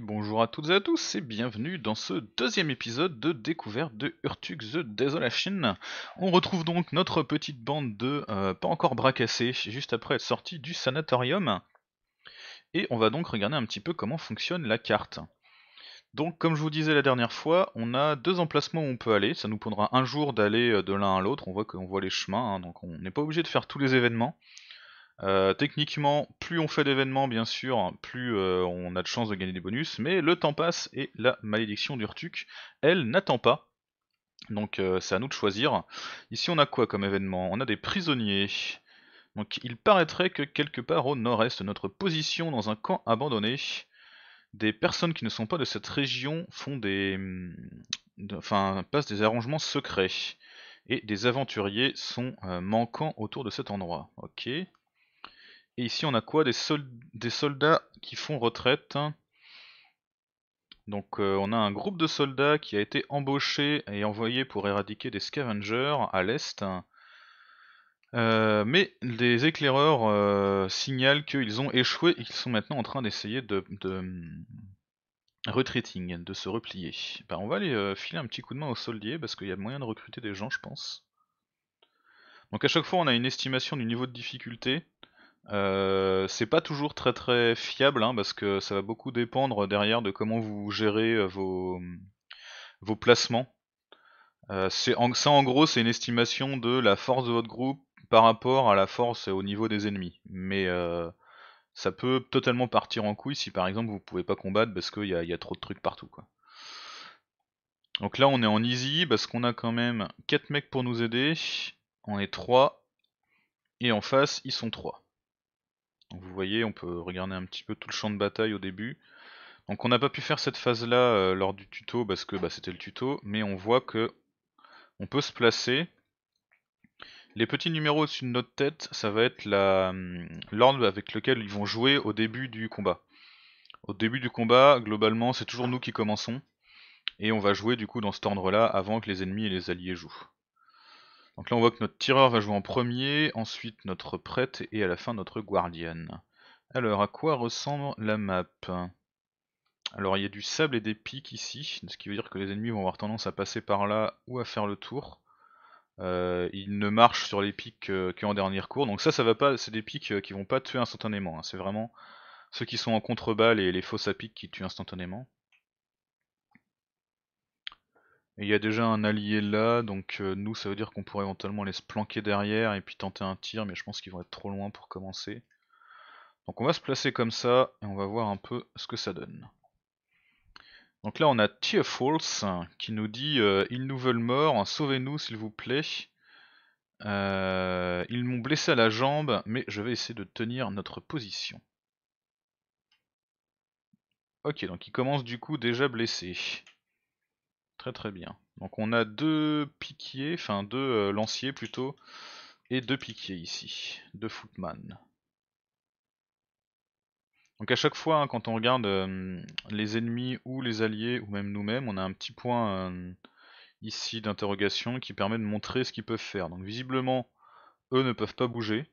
Bonjour à toutes et à tous et bienvenue dans ce deuxième épisode de découverte de Urtuk the Desolation. On retrouve donc notre petite bande de euh, pas encore bras cassés juste après être sorti du sanatorium. Et on va donc regarder un petit peu comment fonctionne la carte. Donc comme je vous disais la dernière fois, on a deux emplacements où on peut aller. Ça nous prendra un jour d'aller euh, de l'un à l'autre. On voit qu'on voit les chemins, hein, donc on n'est pas obligé de faire tous les événements. Euh, techniquement, plus on fait d'événements, bien sûr, plus euh, on a de chances de gagner des bonus, mais le temps passe et la malédiction d'Urtuk, elle, n'attend pas. Donc euh, c'est à nous de choisir. Ici on a quoi comme événement? On a des prisonniers. Donc il paraîtrait que quelque part au nord-est de notre position, dans un camp abandonné, des personnes qui ne sont pas de cette région font des... enfin, passent des arrangements secrets. Et des aventuriers sont manquants autour de cet endroit. Ok. Et ici on a quoi? Des, soldats qui font retraite. Donc euh, on a un groupe de soldats qui a été embauché et envoyé pour éradiquer des scavengers à l'est. Euh, mais des éclaireurs euh, signalent qu'ils ont échoué et qu'ils sont maintenant en train d'essayer de, de retreating, de se replier. Bah, on va aller filer un petit coup de main aux soldiers parce qu'il y a moyen de recruter des gens je pense. Donc à chaque fois on a une estimation du niveau de difficulté. Euh, c'est pas toujours très très fiable hein, parce que ça va beaucoup dépendre derrière de comment vous gérez euh, vos, vos placements. Euh, en, ça en gros c'est une estimation de la force de votre groupe par rapport à la force au niveau des ennemis. Mais ça peut totalement partir en couille si par exemple vous pouvez pas combattre parce qu'il y, a trop de trucs partout quoi. Donc là on est en easy parce qu'on a quand même 4 mecs pour nous aider. On est 3. Et en face ils sont 3 vous voyez, on peut regarder un petit peu tout le champ de bataille au début. Donc on n'a pas pu faire cette phase là euh, lors du tuto parce que bah, c'était le tuto, mais on voit que on peut se placer. Les petits numéros au-dessus de notre tête, ça va être hum, l'ordre avec lequel ils vont jouer au début du combat. Au début du combat, globalement, c'est toujours nous qui commençons. Et on va jouer du coup dans cet ordre là avant que les ennemis et les alliés jouent. Donc là on voit que notre tireur va jouer en premier, ensuite notre prêtre et à la fin notre guardian. Alors à quoi ressemble la map? Alors il y a du sable et des pics ici, ce qui veut dire que les ennemis vont avoir tendance à passer par là ou à faire le tour. Euh, ils ne marchent sur les pics qu'en dernier cours, donc ça ça va pas, c'est des pics euh, qui vont pas tuer instantanément, hein. c'est vraiment ceux qui sont en contrebas et les fausses à pics qui tuent instantanément. Il y a déjà un allié là, donc euh, nous ça veut dire qu'on pourrait éventuellement aller se planquer derrière et puis tenter un tir, mais je pense qu'ils vont être trop loin pour commencer. Donc on va se placer comme ça et on va voir un peu ce que ça donne. Donc là on a Falls qui nous dit euh, Ils nous veulent morts, sauvez-nous s'il vous plaît. Euh, ils m'ont blessé à la jambe, mais je vais essayer de tenir notre position. Ok, donc il commence du coup déjà blessé. Très bien. Donc on a deux piquiers, enfin deux euh, lanciers plutôt, et deux piquiers ici, deux footman. Donc à chaque fois hein, quand on regarde euh, les ennemis ou les alliés ou même nous-mêmes, on a un petit point euh, ici d'interrogation qui permet de montrer ce qu'ils peuvent faire. Donc visiblement eux ne peuvent pas bouger.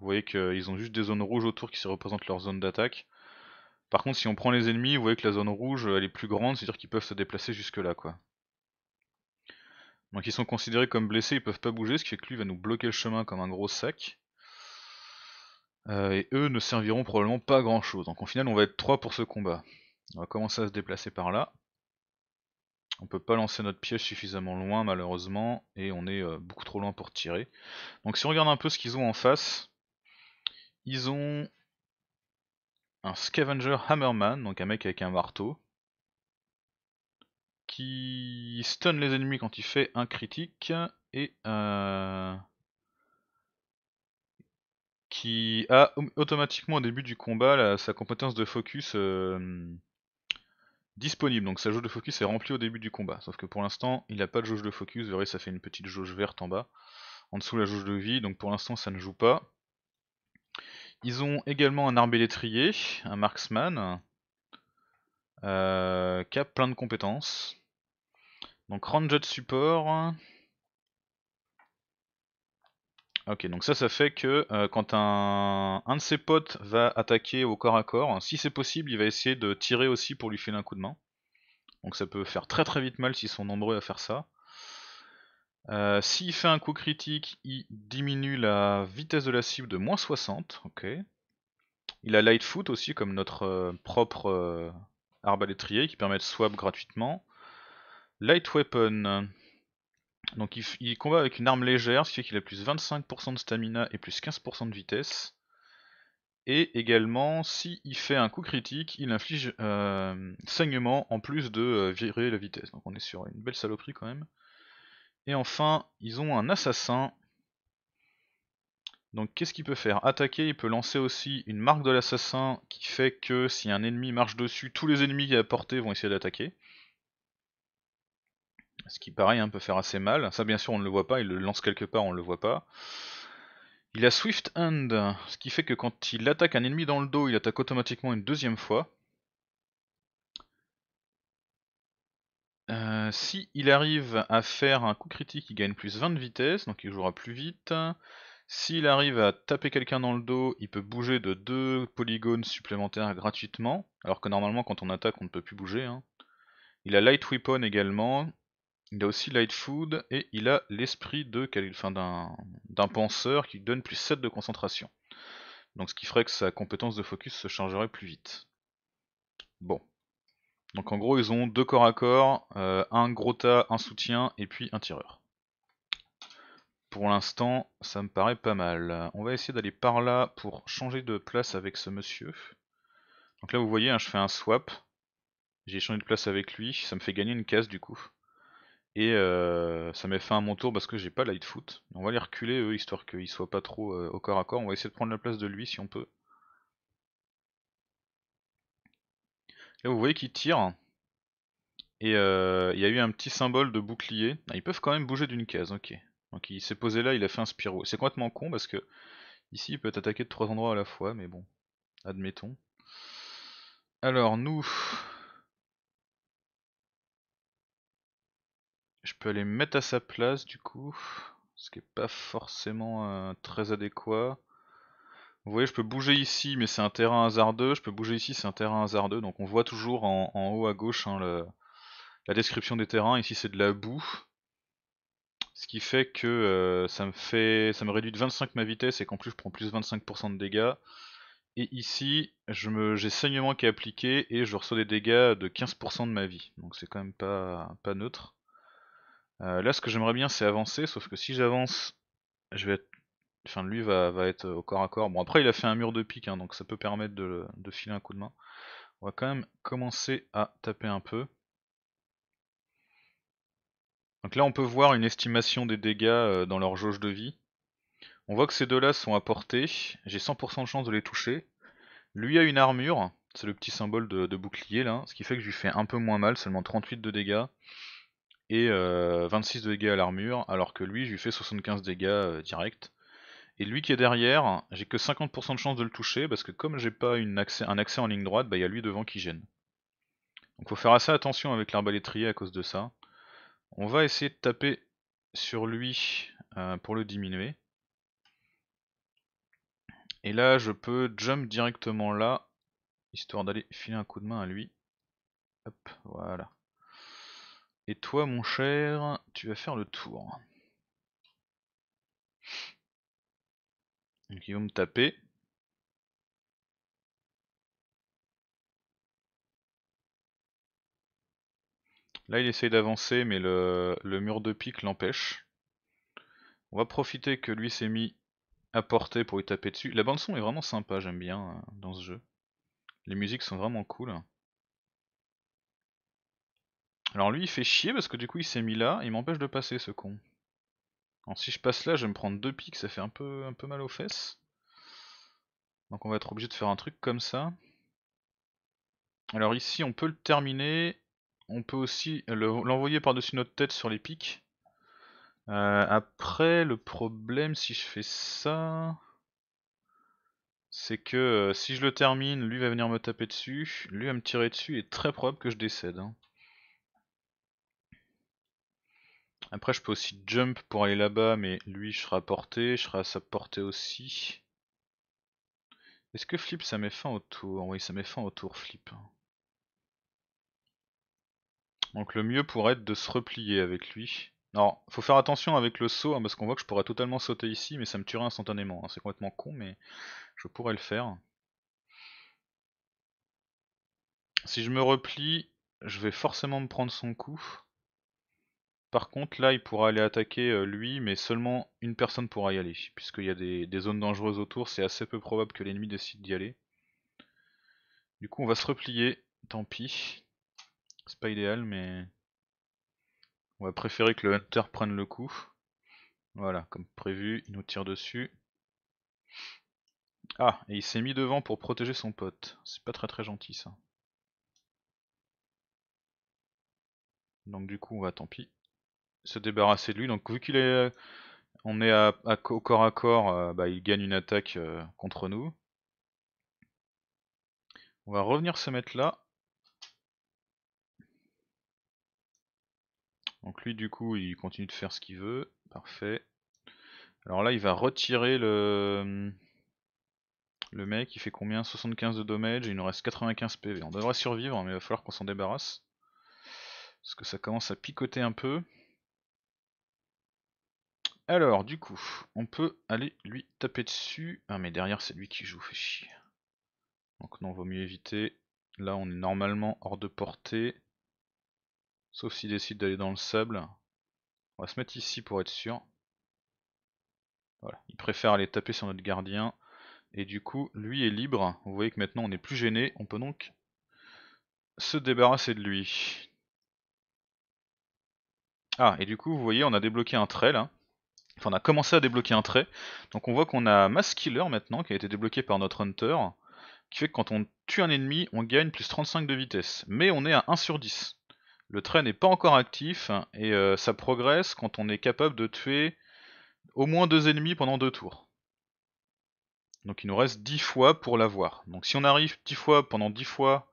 Vous voyez qu'ils ont juste des zones rouges autour qui se représentent leur zone d'attaque. Par contre, si on prend les ennemis, vous voyez que la zone rouge, elle est plus grande, c'est-à-dire qu'ils peuvent se déplacer jusque là, quoi. Donc ils sont considérés comme blessés, ils peuvent pas bouger, ce qui fait que lui va nous bloquer le chemin comme un gros sac. Euh, et eux ne serviront probablement pas grand chose. Donc au final on va être 3 pour ce combat. On va commencer à se déplacer par là. On peut pas lancer notre piège suffisamment loin malheureusement, et on est euh, beaucoup trop loin pour tirer. Donc si on regarde un peu ce qu'ils ont en face, ils ont un Scavenger Hammerman, donc un mec avec un marteau, qui stun les ennemis quand il fait un critique, et euh, qui a automatiquement au début du combat sa compétence de focus euh, disponible. Donc sa jauge de focus est remplie au début du combat. Sauf que pour l'instant, il n'a pas de jauge de focus. Vous verrez, ça fait une petite jauge verte en bas. En dessous, la jauge de vie. Donc pour l'instant, ça ne joue pas. Ils ont également un arbalétrier, un marksman, euh, qui a plein de compétences. Donc ranger support. Ok, donc ça, ça fait que euh, quand un, un de ses potes va attaquer au corps à corps, si c'est possible, il va essayer de tirer aussi pour lui filer un coup de main. Donc ça peut faire très très vite mal s'ils sont nombreux à faire ça. Euh, s'il fait un coup critique, il diminue la vitesse de la cible de moins 60. Ok. Il a Lightfoot aussi comme notre euh, propre euh, arbalétrier qui permet de swap gratuitement. Light Weapon. Donc il, combat avec une arme légère, ce qui fait qu'il a plus 25% de stamina et plus 15% de vitesse. Et également, s'il fait un coup critique, il inflige saignement en plus de virer la vitesse. Donc on est sur une belle saloperie quand même. Et enfin, ils ont un assassin. Donc qu'est-ce qu'il peut faire? Attaquer, il peut lancer aussi une marque de l'assassin qui fait que si un ennemi marche dessus, tous les ennemis qui a porté vont essayer d'attaquer. Ce qui pareil hein, peut faire assez mal. Ça bien sûr on ne le voit pas, il le lance quelque part, on ne le voit pas. Il a Swift Hand, ce qui fait que quand il attaque un ennemi dans le dos, il attaque automatiquement une deuxième fois. Euh, si il arrive à faire un coup critique, il gagne plus 20 de vitesse, donc il jouera plus vite. S'il arrive à taper quelqu'un dans le dos, il peut bouger de 2 polygones supplémentaires gratuitement, alors que normalement quand on attaque on ne peut plus bouger. Hein. Il a Light Weapon également, il a aussi Light Food, et il a l'esprit d'un penseur qui donne plus 7 de concentration. Donc ce qui ferait que sa compétence de focus se chargerait plus vite. Bon, donc en gros ils ont deux corps à corps, euh, un gros tas, un soutien et puis un tireur. Pour l'instant ça me paraît pas mal. On va essayer d'aller par là pour changer de place avec ce monsieur. Donc là vous voyez hein, je fais un swap. J'ai changé de place avec lui, ça me fait gagner une case du coup. Et euh, ça m'est fait un mon tour parce que j'ai pas Lightfoot. On va les reculer eux histoire qu'ils soient pas trop euh, au corps à corps. On va essayer de prendre la place de lui si on peut. Là vous voyez qu'il tire. Et euh, il y a eu un petit symbole de bouclier. Ah, ils peuvent quand même bouger d'une case, ok. Donc il s'est posé là, il a fait un spiro. C'est complètement con parce que ici il peut être attaqué de trois endroits à la fois, mais bon, admettons. Alors nous... Je peux aller me mettre à sa place du coup, ce qui est pas forcément euh, très adéquat. Vous voyez, je peux bouger ici, mais c'est un terrain hasardeux. Je peux bouger ici, c'est un terrain hasardeux. Donc on voit toujours en, haut à gauche hein, la description des terrains. Ici, c'est de la boue. Ce qui fait que euh, ça me fait, ça me réduit de 25 ma vitesse et qu'en plus je prends plus 25% de dégâts. Et ici, j'ai saignement qui est appliqué et je reçois des dégâts de 15% de ma vie. Donc c'est quand même pas, neutre. Euh, là, ce que j'aimerais bien, c'est avancer. Sauf que si j'avance, je vais être Enfin, lui va, être au corps à corps. Bon, après, il a fait un mur de pique, hein, donc ça peut permettre de, filer un coup de main. On va quand même commencer à taper un peu. Donc là, on peut voir une estimation des dégâts euh, dans leur jauge de vie. On voit que ces deux-là sont à portée. J'ai 100% de chance de les toucher. Lui a une armure, c'est le petit symbole de, bouclier là, ce qui fait que je lui fais un peu moins mal, seulement 38 de dégâts et 26 euh, de dégâts à l'armure, alors que lui je lui fais 75 dégâts euh, direct. Et lui qui est derrière, j'ai que 50% de chance de le toucher parce que comme j'ai pas un accès en ligne droite, bah, il y a lui devant qui gêne. Donc faut faire assez attention avec l'arbalétrier à cause de ça. On va essayer de taper sur lui euh, pour le diminuer. Et là je peux jump directement là, histoire d'aller filer un coup de main à lui. Hop, voilà. Et toi mon cher, tu vas faire le tour. Donc ils vont me taper. Là il essaye d'avancer mais le, mur de pique l'empêche. On va profiter que lui s'est mis à portée pour lui taper dessus. La bande son est vraiment sympa, j'aime bien euh, dans ce jeu. Les musiques sont vraiment cool. Alors lui il fait chier parce que du coup il s'est mis là, il m'empêche de passer ce con. Si je passe là, je vais me prendre deux pics, ça fait un peu, un peu mal aux fesses. Donc on va être obligé de faire un truc comme ça. Alors ici on peut le terminer, on peut aussi l'envoyer par-dessus notre tête sur les pics. Euh, après le problème si je fais ça, c'est que euh, si je le termine, lui va venir me taper dessus, lui va me tirer dessus et très probable que je décède. Hein. Après je peux aussi jump pour aller là-bas mais lui je serai à portée, je serai à sa portée aussi. Est-ce que flip ça met fin au tour? Oui ça met fin au tour flip. Donc le mieux pourrait être de se replier avec lui. Alors faut faire attention avec le saut hein, parce qu'on voit que je pourrais totalement sauter ici mais ça me tuerait instantanément. Hein. C'est complètement con mais je pourrais le faire. Si je me replie, je vais forcément me prendre son coup. Par contre, là, il pourra aller attaquer euh, lui, mais seulement une personne pourra y aller. Puisqu'il y a des, zones dangereuses autour, c'est assez peu probable que l'ennemi décide d'y aller. Du coup, on va se replier, tant pis. C'est pas idéal, mais... On va préférer que le Hunter prenne le coup. Voilà, comme prévu, il nous tire dessus. Ah, et il s'est mis devant pour protéger son pote. C'est pas très très gentil ça. Donc du coup, on va tant pis se débarrasser de lui. Donc vu qu'il est, on est au corps à corps, euh, bah, il gagne une attaque euh, contre nous. On va revenir se mettre là. Donc lui du coup il continue de faire ce qu'il veut, parfait. Alors là il va retirer le, le mec, il fait combien? 75 de damage il nous reste 95 PV. On devrait survivre mais il va falloir qu'on s'en débarrasse. Parce que ça commence à picoter un peu. Alors, du coup, on peut aller lui taper dessus. Ah, mais derrière, c'est lui qui joue, fait chier. Donc non, vaut mieux éviter. Là, on est normalement hors de portée. Sauf s'il décide d'aller dans le sable. On va se mettre ici pour être sûr. Voilà, il préfère aller taper sur notre gardien. Et du coup, lui est libre. Vous voyez que maintenant, on n'est plus gêné. On peut donc se débarrasser de lui. Ah, et du coup, vous voyez, on a débloqué un trait là. On a commencé à débloquer un trait. Donc on voit qu'on a Mass Killer maintenant, qui a été débloqué par notre Hunter, qui fait que quand on tue un ennemi, on gagne plus 35 de vitesse. Mais on est à 1 sur 10. Le trait n'est pas encore actif, et euh, ça progresse quand on est capable de tuer au moins deux ennemis pendant deux tours. Donc il nous reste 10 fois pour l'avoir. Donc si on arrive 10 fois pendant 10 fois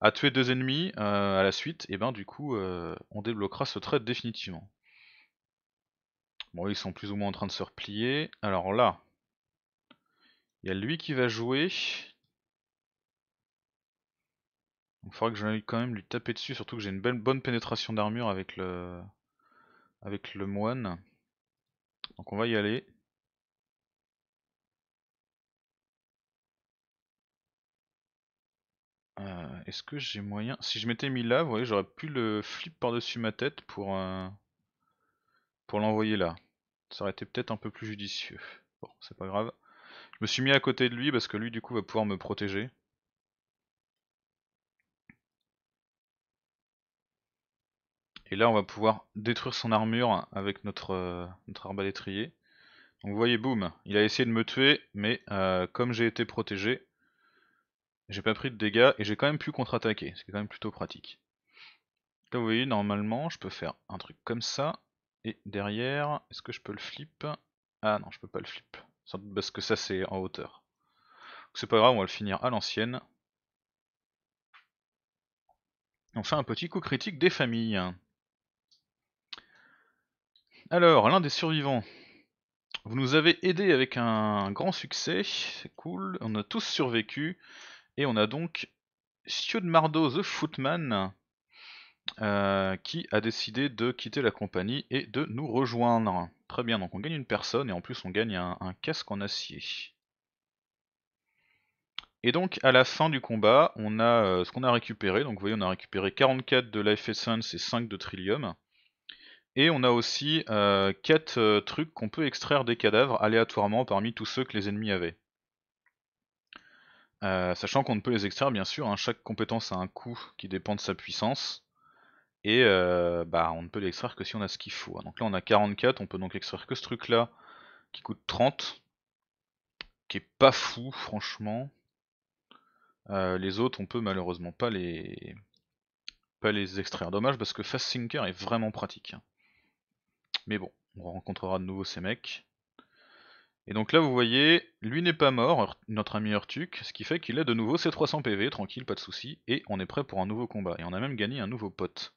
à tuer deux ennemis euh, à la suite, et eh ben du coup euh, on débloquera ce trait définitivement. Bon, ils sont plus ou moins en train de se replier. Alors là, il y a lui qui va jouer. Il faudra que j'aille quand même lui taper dessus, surtout que j'ai une bonne pénétration d'armure avec le avec le moine. Donc on va y aller. Euh, est-ce que j'ai moyen... Si je m'étais mis là, vous voyez, j'aurais pu le flip par-dessus ma tête pour... Euh, pour l'envoyer là. Ça aurait été peut-être un peu plus judicieux. Bon, c'est pas grave. Je me suis mis à côté de lui parce que lui du coup va pouvoir me protéger. Et là on va pouvoir détruire son armure avec notre, euh, arbalétrier. Donc vous voyez, boum, il a essayé de me tuer, mais euh, comme j'ai été protégé, j'ai pas pris de dégâts et j'ai quand même pu contre-attaquer, c'est quand même plutôt pratique. Là vous voyez, normalement je peux faire un truc comme ça, et derrière, est-ce que je peux le flip? Ah non, je peux pas le flip. Parce que ça c'est en hauteur. C'est pas grave, on va le finir à l'ancienne. On fait un petit coup critique des familles. Alors, l'un des survivants. Vous nous avez aidé avec un grand succès, c'est cool, on a tous survécu, et on a donc Mardo the Footman, euh, qui a décidé de quitter la compagnie et de nous rejoindre. Très bien, donc on gagne une personne et en plus on gagne un, casque en acier. Et donc à la fin du combat, on a euh, ce qu'on a récupéré. Donc vous voyez, on a récupéré 44 de Life Essence et 5 de Trillium. Et on a aussi 4 euh, trucs qu'on peut extraire des cadavres aléatoirement parmi tous ceux que les ennemis avaient. sachant qu'on ne peut les extraire bien sûr, hein. chaque compétence a un coût qui dépend de sa puissance. Et euh, bah, on ne peut l'extraire que si on a ce qu'il faut. Donc là on a 44, on peut donc extraire que ce truc là qui coûte 30. Qui est pas fou franchement. Euh, les autres on peut malheureusement pas les pas les extraire. Dommage parce que Fast Sinker est vraiment pratique. Mais bon, on rencontrera de nouveau ces mecs. Et donc là vous voyez, lui n'est pas mort, notre ami Urtuk, ce qui fait qu'il a de nouveau ses 300 PV, tranquille, pas de soucis, et on est prêt pour un nouveau combat. Et on a même gagné un nouveau pote.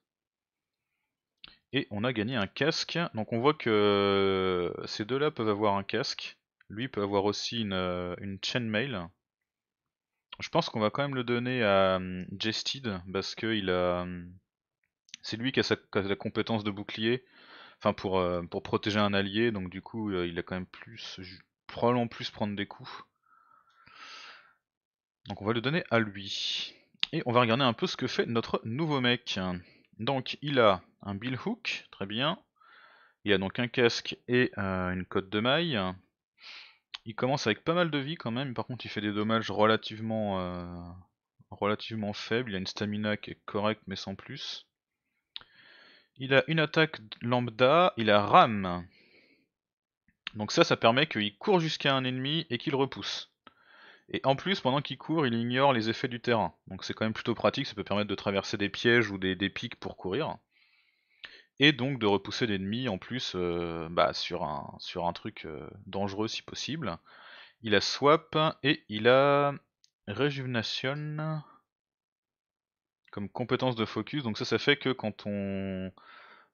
Et on a gagné un casque. Donc on voit que ces deux-là peuvent avoir un casque. Lui peut avoir aussi une, une chainmail. Je pense qu'on va quand même le donner à um, Jested parce que il a. C'est lui qui a, la compétence de bouclier. Enfin pour, pour protéger un allié, donc du coup il a quand même plus. probablement plus prendre des coups. Donc on va le donner à lui. Et on va regarder un peu ce que fait notre nouveau mec. Donc il a un bill hook, très bien. Il a donc un casque et euh, une cote de maille. Il commence avec pas mal de vie quand même, par contre il fait des dommages relativement, euh, relativement faibles. Il a une stamina qui est correcte mais sans plus. Il a une attaque lambda, il a ram. Donc ça, ça permet qu'il court jusqu'à un ennemi et qu'il repousse. Et en plus, pendant qu'il court, il ignore les effets du terrain. Donc c'est quand même plutôt pratique, ça peut permettre de traverser des pièges ou des, pics pour courir. Et donc de repousser l'ennemi en plus euh, bah, sur, un, sur un truc euh, dangereux si possible. Il a swap et il a rejuvenation comme compétence de focus. Donc ça, ça fait que quand on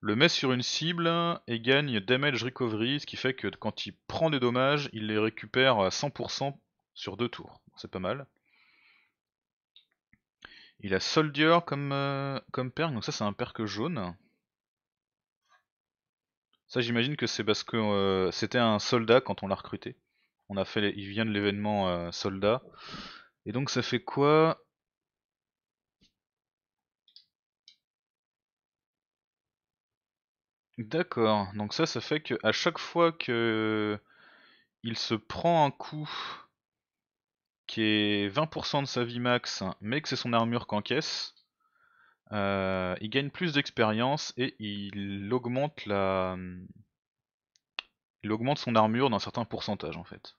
le met sur une cible et gagne damage recovery, ce qui fait que quand il prend des dommages, il les récupère à 100% sur deux tours. C'est pas mal. Il a Soldier comme, euh, comme perk, donc ça c'est un perk jaune. Ça j'imagine que c'est parce que euh, c'était un soldat quand on l'a recruté. On a fait Il vient de l'événement euh, soldat. Et donc ça fait quoi? D'accord, donc ça ça fait que à chaque fois que il se prend un coup qui est 20% de sa vie max, mais que c'est son armure qu'encaisse, euh, il gagne plus d'expérience et il augmente la. Il augmente son armure d'un certain pourcentage en fait.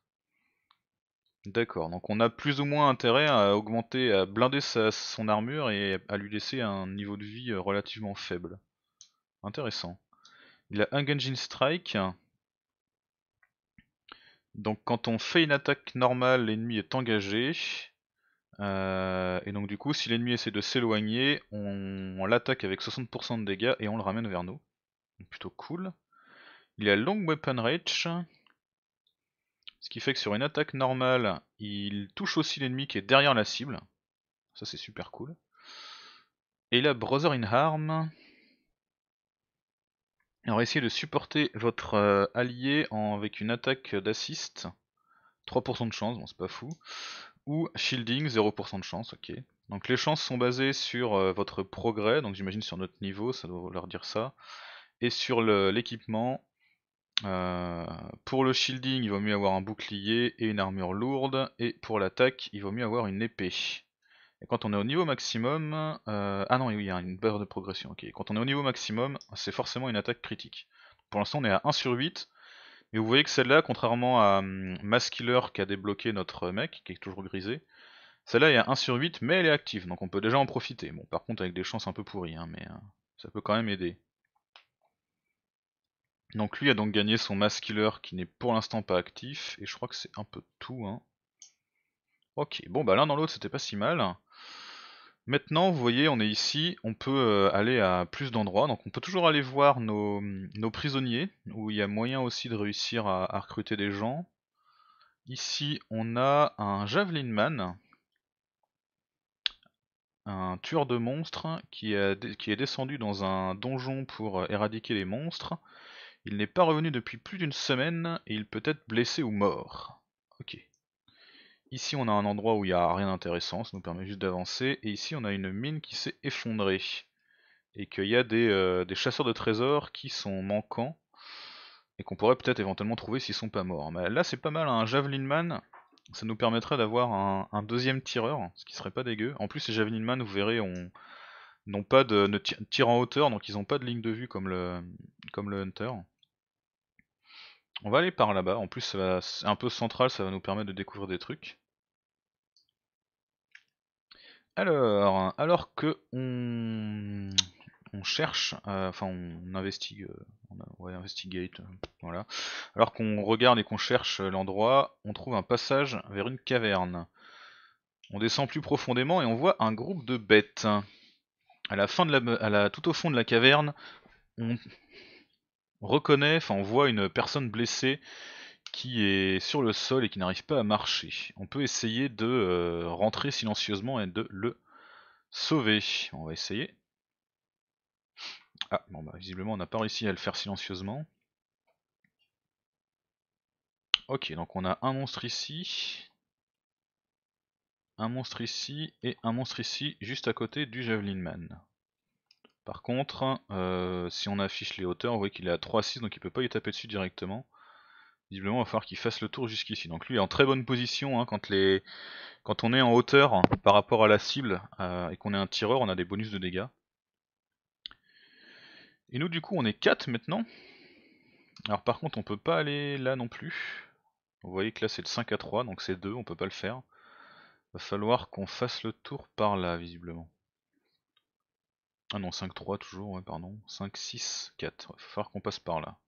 D'accord, donc on a plus ou moins intérêt à augmenter, à blinder son armure et à lui laisser un niveau de vie relativement faible. Intéressant. Il a un Genjin Strike, donc quand on fait une attaque normale, l'ennemi est engagé. Euh, et donc du coup, si l'ennemi essaie de s'éloigner, on, l'attaque avec 60% de dégâts et on le ramène vers nous. plutôt cool. Il a Long Weapon Reach. Ce qui fait que sur une attaque normale, il touche aussi l'ennemi qui est derrière la cible. Ça c'est super cool. Et il a Brother in Harm. Alors essayez de supporter votre euh, allié avec une attaque d'assist. 3% de chance, bon c'est pas fou. Ou shielding, 0% de chance, ok. Donc les chances sont basées sur euh, votre progrès, donc j'imagine sur notre niveau, ça doit leur dire ça. Et sur l'équipement, euh, pour le shielding, il vaut mieux avoir un bouclier et une armure lourde. Et pour l'attaque, il vaut mieux avoir une épée. Et quand on est au niveau maximum... Euh, ah non, il y a une barre de progression. ok. Quand on est au niveau maximum, c'est forcément une attaque critique. Pour l'instant, on est à 1 sur 8. Et vous voyez que celle-là, contrairement à hum, Maskiller qui a débloqué notre mec, qui est toujours grisé, celle-là est à 1 sur 8, mais elle est active, donc on peut déjà en profiter. Bon, par contre, avec des chances un peu pourries, hein, mais euh, ça peut quand même aider. Donc lui a donc gagné son Maskiller qui n'est pour l'instant pas actif, et je crois que c'est un peu tout. Hein. Ok, bon bah l'un dans l'autre c'était pas si mal. Maintenant, vous voyez, on est ici, on peut euh, aller à plus d'endroits, donc on peut toujours aller voir nos, prisonniers, où il y a moyen aussi de réussir à, recruter des gens. Ici, on a un Javelin Man, un tueur de monstres qui, qui est descendu dans un donjon pour euh, éradiquer les monstres. Il n'est pas revenu depuis plus d'une semaine et il peut être blessé ou mort. Ok. Ici on a un endroit où il n'y a rien d'intéressant, ça nous permet juste d'avancer. Et ici on a une mine qui s'est effondrée. Et qu'il y a euh, des, chasseurs de trésors qui sont manquants. Et qu'on pourrait peut-être éventuellement trouver s'ils sont pas morts. Mais là c'est pas mal, un Javelin Man, ça nous permettrait d'avoir un, deuxième tireur, ce qui serait pas dégueu. En plus les Javelin Man, vous verrez, n'ont pas de, tir en hauteur, donc ils n'ont pas de ligne de vue comme le Hunter. On va aller par là-bas, en plus c'est un peu central, ça va nous permettre de découvrir des trucs. Alors, alors que on, cherche, euh, enfin on investigue, euh, on investigate, euh, voilà. Alors qu'on regarde et qu'on cherche l'endroit, on trouve un passage vers une caverne. On descend plus profondément et on voit un groupe de bêtes. À la fin tout au fond de la caverne, on reconnaît, enfin on voit une personne blessée qui est sur le sol et qui n'arrive pas à marcher. On peut essayer de euh, rentrer silencieusement et de le sauver. On va essayer. Ah, bon bah visiblement on n'a pas réussi à le faire silencieusement. Ok, donc on a un monstre ici, un monstre ici et un monstre ici, juste à côté du Javelin Man. Par contre, euh, si on affiche les hauteurs, on voit qu'il est à 3-6, donc il peut pas y taper dessus directement. Visiblement, il va falloir qu'il fasse le tour jusqu'ici. Donc lui est en très bonne position hein, quand, on est en hauteur par rapport à la cible euh, et qu'on est un tireur, on a des bonus de dégâts. Et nous du coup on est 4 maintenant. Alors par contre on peut pas aller là non plus. Vous voyez que là c'est le 5 à 3, donc c'est 2, on peut pas le faire. Va falloir qu'on fasse le tour par là, visiblement. Ah non, 5-3 toujours, ouais, pardon. 5, 6, 4. Il va falloir qu'on passe par là.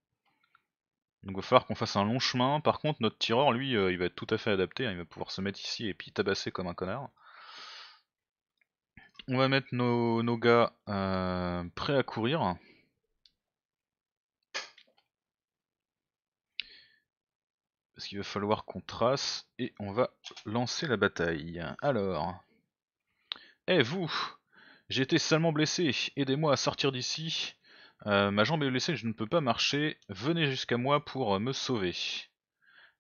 Donc il va falloir qu'on fasse un long chemin. Par contre, notre tireur, lui, euh, il va être tout à fait adapté. Hein. Il va pouvoir se mettre ici et puis tabasser comme un connard. On va mettre nos, gars euh, prêts à courir. Parce qu'il va falloir qu'on trace et on va lancer la bataille. Alors. Eh vous J'ai été salement blessé, aidez-moi à sortir d'ici. Euh, ma jambe est blessée, je ne peux pas marcher. Venez jusqu'à moi pour me sauver.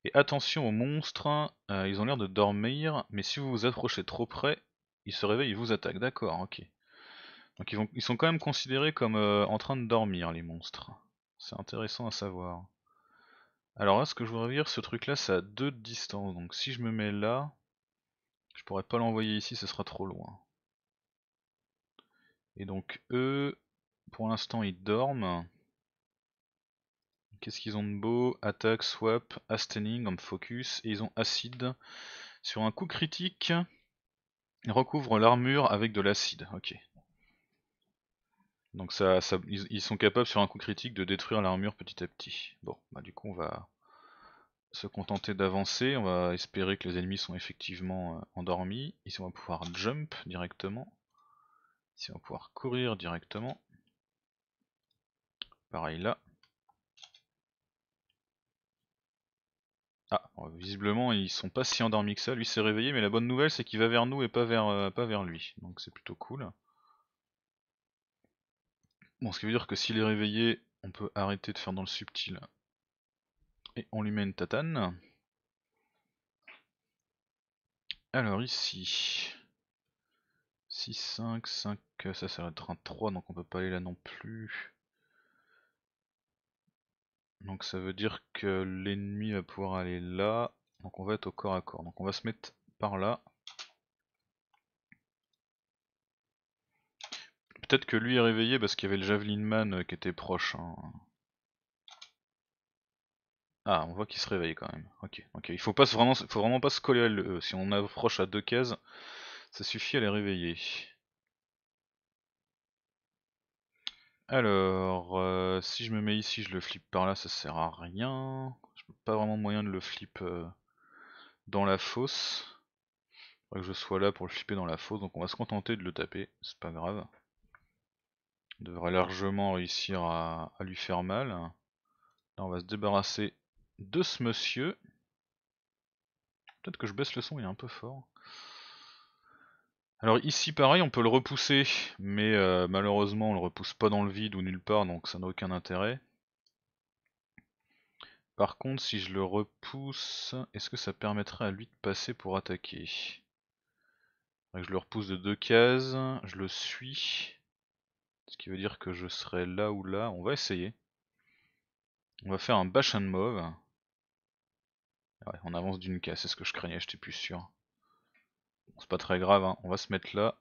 Et attention aux monstres, euh, ils ont l'air de dormir, mais si vous vous approchez trop près, ils se réveillent et vous attaquent. D'accord, ok. Donc ils, sont quand même considérés comme euh, en train de dormir, les monstres. C'est intéressant à savoir. Alors là, ce que je voudrais dire, ce truc là, ça a 2 de distance. Donc si je me mets là, je pourrais pas l'envoyer ici, ce sera trop loin. Et donc eux, pour l'instant, ils dorment. Qu'est-ce qu'ils ont de beau? Attaque, swap, astening, en focus, et ils ont acide. Sur un coup critique, ils recouvrent l'armure avec de l'acide. Ok. Donc ils, sont capables sur un coup critique de détruire l'armure petit à petit. Bon, bah du coup on va se contenter d'avancer, on va espérer que les ennemis sont effectivement euh, endormis. Ici on va pouvoir jump directement. Ici on va pouvoir courir directement. Pareil là. Ah, visiblement ils sont pas si endormis que ça, lui s'est réveillé, mais la bonne nouvelle c'est qu'il va vers nous et pas vers, euh, pas vers lui, donc c'est plutôt cool. Bon, ce qui veut dire que s'il est réveillé, on peut arrêter de faire dans le subtil. Et on lui met une tatane. Alors ici, 6, 5, 5, ça ça va être un 3, donc on peut pas aller là non plus. Donc ça veut dire que l'ennemi va pouvoir aller là, donc on va être au corps à corps. Donc on va se mettre par là. Peut-être que lui est réveillé parce qu'il y avait le Javelin Man euh, qui était proche. Hein. Ah, on voit qu'il se réveille quand même. Ok, ok. Il faut vraiment, faut vraiment pas se coller à le. Si on approche à deux cases, ça suffit à les réveiller. Alors, euh, si je me mets ici, je le flip par là, ça sert à rien. Je pas vraiment moyen de le flip euh, dans la fosse. Faudrait que je sois là pour le flipper dans la fosse, donc on va se contenter de le taper, c'est pas grave devrait largement réussir à, lui faire mal. Là on va se débarrasser de ce monsieur. Peut-être que je baisse le son, il est un peu fort. Alors ici pareil on peut le repousser mais euh, malheureusement on le repousse pas dans le vide ou nulle part donc ça n'a aucun intérêt. Par contre si je le repousse, est-ce que ça permettrait à lui de passer pour attaquer? Je le repousse de deux cases, je le suis. Ce qui veut dire que je serai là ou là. On va essayer. On va faire un bash and move. Ouais, on avance d'une case, c'est ce que je craignais, j'étais plus sûr. C'est pas très grave, hein. on va se mettre là.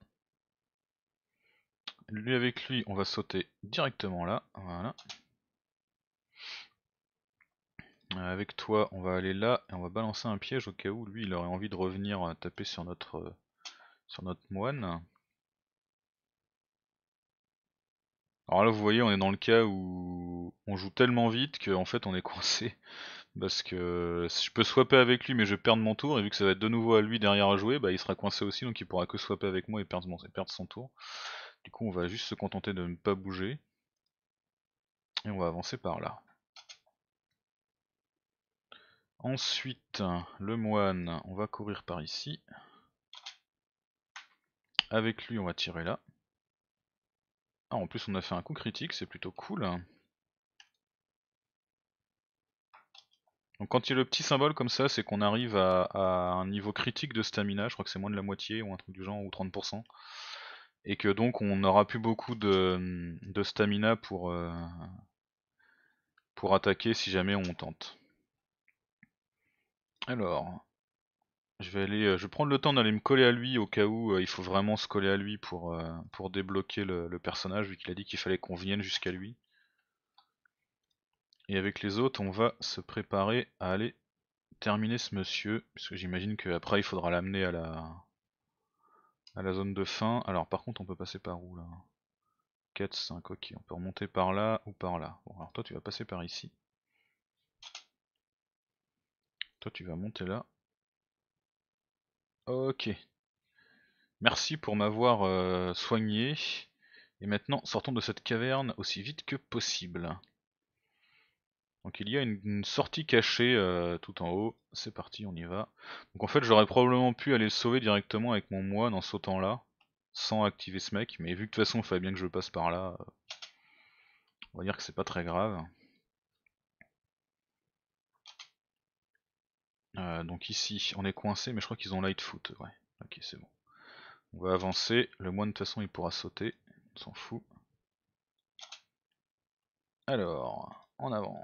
Lui avec lui, on va sauter directement là. Voilà. Euh, avec toi, on va aller là et on va balancer un piège au cas où lui il aurait envie de revenir euh, taper sur notre, euh, sur notre moine. Alors là vous voyez on est dans le cas où on joue tellement vite qu'en fait on est coincé. Parce que si je peux swapper avec lui mais je perds mon tour et vu que ça va être de nouveau à lui derrière à jouer, bah il sera coincé aussi donc il pourra que swapper avec moi et perdre, perdre son tour. Du coup on va juste se contenter de ne pas bouger. Et on va avancer par là. Ensuite, le moine, on va courir par ici. Avec lui, on va tirer là. Ah, en plus, on a fait un coup critique, c'est plutôt cool. Donc quand il y a le petit symbole comme ça, c'est qu'on arrive à, un niveau critique de stamina, je crois que c'est moins de la moitié ou un truc du genre, ou 30%. Et que donc on n'aura plus beaucoup de, stamina pour, euh, pour attaquer si jamais on tente. Alors, je vais aller, euh, je vais prendre le temps d'aller me coller à lui au cas où euh, il faut vraiment se coller à lui pour, pour débloquer le personnage, vu qu'il a dit qu'il fallait qu'on vienne jusqu'à lui. Et avec les autres, on va se préparer à aller terminer ce monsieur, puisque j'imagine qu'après il faudra l'amener à la... zone de fin. Alors par contre on peut passer par où là? 4, 5, ok, on peut remonter par là ou par là. Bon alors toi tu vas passer par ici. Toi tu vas monter là. Ok. Merci pour m'avoir euh, soigné. Et maintenant sortons de cette caverne aussi vite que possible. Donc il y a une, sortie cachée euh, tout en haut, c'est parti, on y va. Donc en fait j'aurais probablement pu aller le sauver directement avec mon moine en sautant là, sans activer ce mec, mais vu que de toute façon il fallait bien que je passe par là, euh, on va dire que c'est pas très grave. Euh, donc ici on est coincé, mais je crois qu'ils ont Lightfoot, ouais, ok c'est bon. On va avancer, le moine de toute façon il pourra sauter, on s'en fout. Alors, en avant.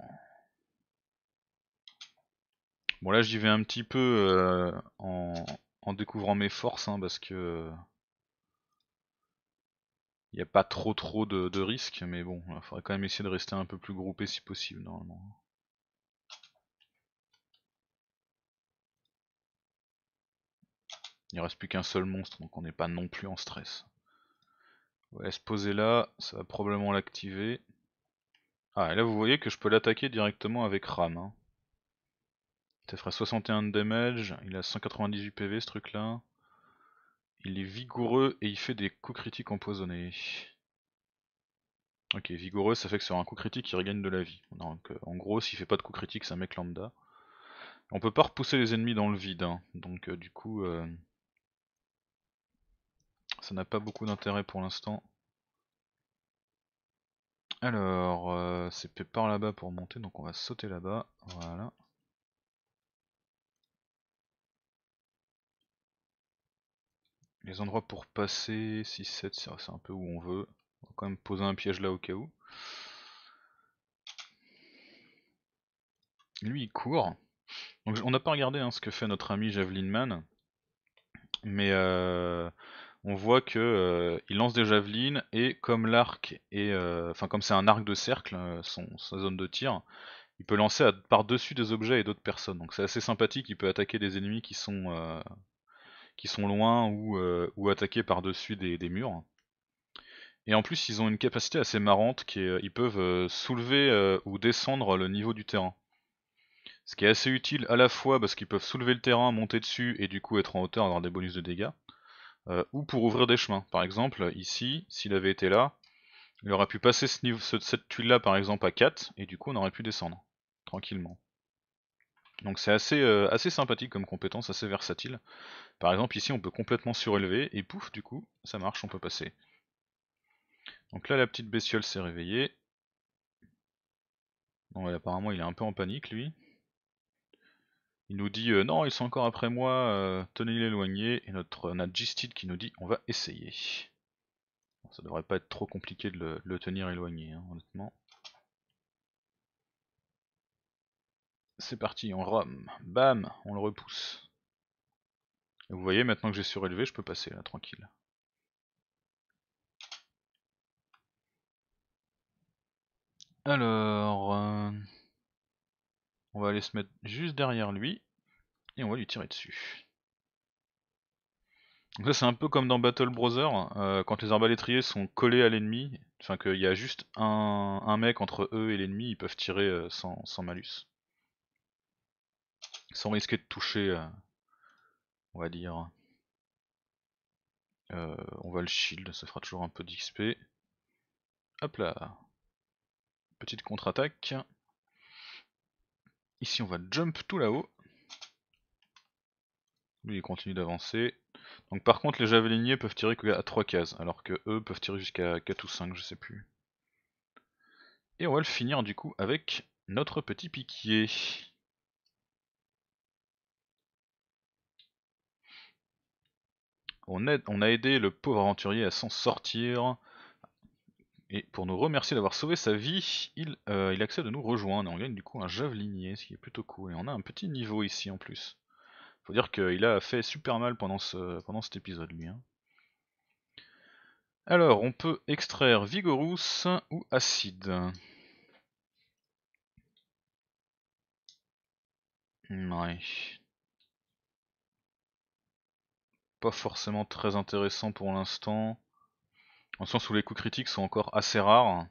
Bon là j'y vais un petit peu euh, en, découvrant mes forces hein, parce que il n'y a pas trop trop de, risques mais bon il faudrait quand même essayer de rester un peu plus groupé si possible normalement. Il reste plus qu'un seul monstre donc on n'est pas non plus en stress. Ouais se poser là, ça va probablement l'activer. Ah et là vous voyez que je peux l'attaquer directement avec Ram. Hein. Ça ferait 61 de damage, il a 198 PV ce truc là. Il est vigoureux et il fait des coups critiques empoisonnés. Ok, vigoureux ça fait que sur un coup critique il regagne de la vie. Donc euh, en gros s'il fait pas de coup critique c'est un mec lambda. On peut pas repousser les ennemis dans le vide, hein. donc euh, du coup euh, ça n'a pas beaucoup d'intérêt pour l'instant. Alors c'est par là-bas pour monter donc on va sauter là-bas, voilà. Les endroits pour passer, 6, 7, c'est un peu où on veut. On va quand même poser un piège là au cas où. Lui il court. Donc on n'a pas regardé hein, ce que fait notre ami Javelin Man. Mais euh, on voit que euh, il lance des javelines et comme l'arc est. Euh, enfin comme c'est un arc de cercle, sa zone de tir, il peut lancer par-dessus des objets et d'autres personnes. Donc c'est assez sympathique, il peut attaquer des ennemis qui sont qui sont loin ou, euh, attaqués par-dessus des, murs. Et en plus, ils ont une capacité assez marrante qui est, ils peuvent euh, soulever euh, ou descendre le niveau du terrain. Ce qui est assez utile à la fois parce qu'ils peuvent soulever le terrain, monter dessus et du coup être en hauteur, avoir des bonus de dégâts, ou pour ouvrir des chemins. Par exemple, ici, s'il avait été là, il aurait pu passer cette tuile là par exemple à 4 et du coup on aurait pu descendre tranquillement. Donc c'est assez, assez sympathique comme compétence, assez versatile. Par exemple ici on peut complètement surélever et pouf du coup ça marche, on peut passer. Donc là la petite bestiole s'est réveillée. Apparemment il est un peu en panique lui. Il nous dit euh, non ils sont encore après moi, euh, tenez-les éloignés. Et notre, on a Gistid qui nous dit on va essayer. ça devrait pas être trop compliqué de le, tenir éloigné hein, honnêtement. C'est parti, on rome. Bam, on le repousse. Vous voyez, maintenant que j'ai surélevé, je peux passer là, tranquille. Alors... Euh, on va aller se mettre juste derrière lui, et on va lui tirer dessus. Donc ça c'est un peu comme dans Battle Brother, euh, quand les arbalétriers sont collés à l'ennemi, enfin qu'il y a juste un, mec entre eux et l'ennemi, ils peuvent tirer euh, sans, malus. Sans risquer de toucher on va dire. Euh, on va le shield, ça fera toujours un peu d'XP. Hop là. petite contre-attaque. Ici on va jump tout là-haut. Lui il continue d'avancer. Donc par contre les javeliniers peuvent tirer qu'à 3 cases, alors que eux peuvent tirer jusqu'à 4 ou 5, je sais plus. Et on va le finir du coup avec notre petit piquier. On, a aidé le pauvre aventurier à s'en sortir. Et pour nous remercier d'avoir sauvé sa vie, il, euh, accepte de nous rejoindre. On gagne du coup un javelinier, ce qui est plutôt cool. Et on a un petit niveau ici en plus. Faut dire qu'il a fait super mal pendant cet épisode lui. Hein. Alors, on peut extraire Vigorous ou Acide. Ouais. Pas forcément très intéressant pour l'instant. En sens où les coups critiques sont encore assez rares.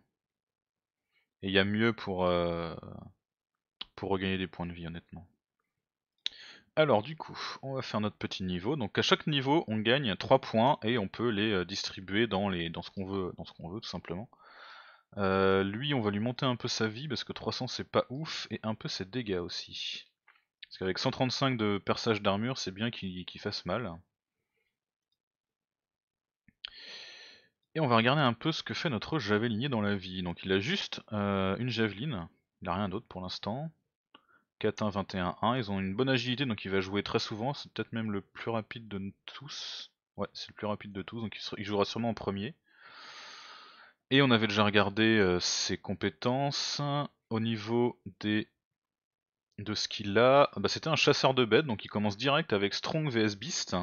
Et il y a mieux pour, euh, pour regagner des points de vie honnêtement. Alors du coup, on va faire notre petit niveau. Donc à chaque niveau, on gagne 3 points et on peut les euh, distribuer dans, les, dans ce qu'on veut, veut tout simplement. Euh, lui, on va lui monter un peu sa vie parce que 300 c'est pas ouf et un peu ses dégâts aussi. Parce qu'avec 135 de perçage d'armure, c'est bien qu'il fasse mal. Et on va regarder un peu ce que fait notre javelinier dans la vie. Donc il a juste euh, une javeline, il n'a rien d'autre pour l'instant. 4-1, 21-1, ils ont une bonne agilité donc il va jouer très souvent, c'est peut-être même le plus rapide de tous. Ouais, c'est le plus rapide de tous, donc il, jouera sûrement en premier. Et on avait déjà regardé euh, ses compétences. Au niveau des de ce qu'il a, bah, c'était un chasseur de bêtes, donc il commence direct avec Strong vs Beast.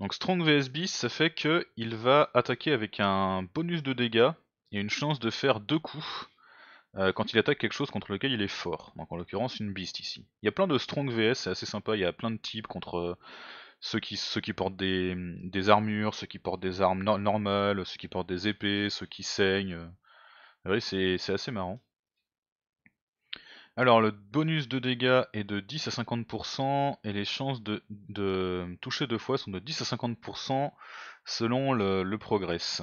Donc Strong vs Beast, ça fait qu'il va attaquer avec un bonus de dégâts et une chance de faire deux coups euh, quand il attaque quelque chose contre lequel il est fort. Donc en l'occurrence une Beast ici. Il y a plein de Strong vs, c'est assez sympa, il y a plein de types contre euh, ceux qui, portent des, armures, ceux qui portent des armes normales, ceux qui portent des épées, ceux qui saignent. Oui, c'est assez marrant. Alors le bonus de dégâts est de 10 à 50% et les chances de, toucher deux fois sont de 10 à 50% selon le, progress.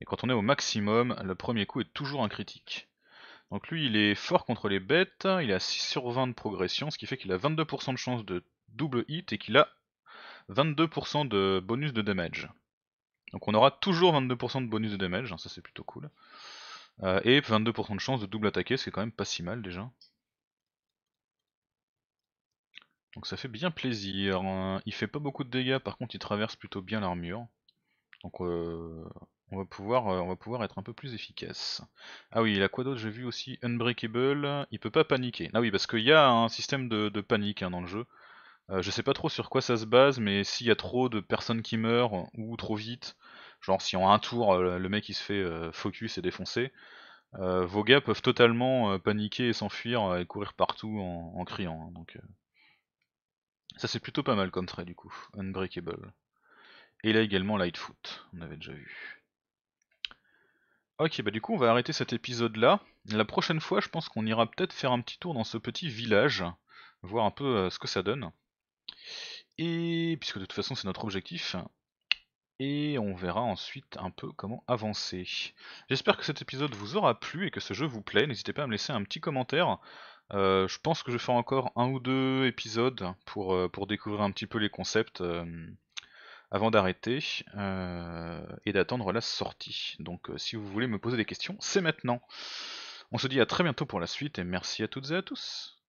Et quand on est au maximum, le premier coup est toujours un critique. Donc lui il est fort contre les bêtes, il a 6 sur 20 de progression, ce qui fait qu'il a 22% de chance de double hit et qu'il a 22% de bonus de damage. Donc on aura toujours 22% de bonus de damage, hein, ça c'est plutôt cool. Euh, et 22% de chance de double attaquer, c'est quand même pas si mal déjà. Donc ça fait bien plaisir. Il fait pas beaucoup de dégâts, par contre il traverse plutôt bien l'armure. Donc euh, on, va pouvoir, euh, on va pouvoir être un peu plus efficace. Ah oui, il a quoi d'autre? J'ai vu aussi Unbreakable, il peut pas paniquer. Ah oui, parce qu'il y a un système de, panique hein, dans le jeu. je sais pas trop sur quoi ça se base, mais s'il y a trop de personnes qui meurent, ou trop vite, Genre si en un tour euh, le mec il se fait euh, focus et défoncer, euh, vos gars peuvent totalement paniquer et s'enfuir et courir partout en, criant. Hein, donc, ça c'est plutôt pas mal comme trait du coup, Unbreakable. Et là également Lightfoot, on avait déjà vu. Ok, bah du coup on va arrêter cet épisode là. La prochaine fois je pense qu'on ira peut-être faire un petit tour dans ce petit village, voir un peu ce que ça donne. Et puisque de toute façon c'est notre objectif, et on verra ensuite un peu comment avancer. J'espère que cet épisode vous aura plu et que ce jeu vous plaît, n'hésitez pas à me laisser un petit commentaire. Euh, je pense que je vais faire encore un ou deux épisodes pour, euh, découvrir un petit peu les concepts euh, avant d'arrêter et d'attendre la sortie. Donc si vous voulez me poser des questions, c'est maintenant. On se dit à très bientôt pour la suite et merci à toutes et à tous.